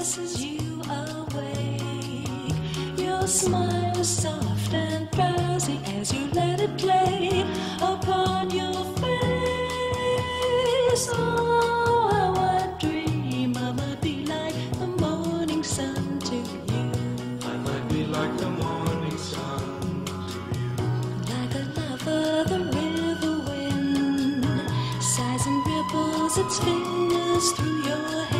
kisses you awake. Your smile is soft and drowsy as you let it play upon your face. Oh, how I dream I might be like the morning sun to you. I might be like the morning sun to you. Like a lover, the river wind sighs and ripples its fingers through your hair.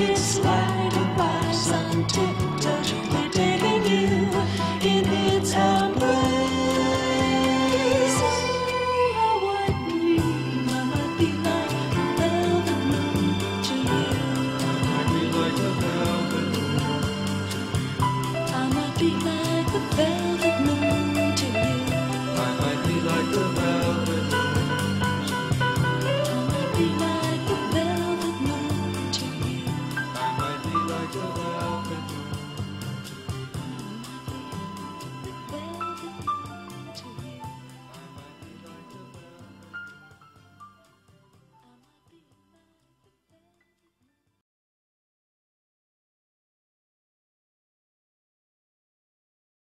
it's like.